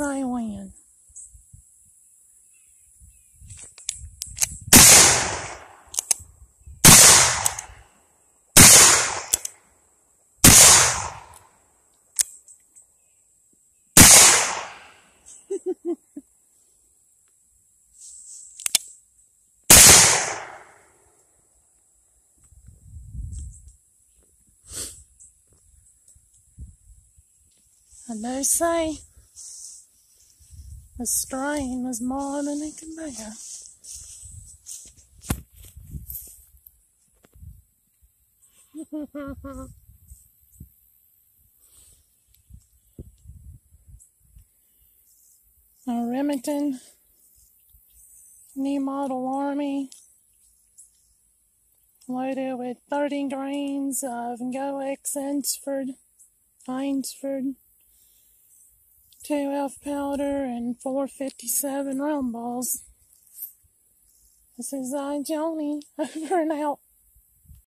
I do say the strain was more than it can bear. a Remington new model army loaded with 30 grains of GOEX Eynsford, Eynsford 2F powder and 457 round balls. This is I, Joni, over and out.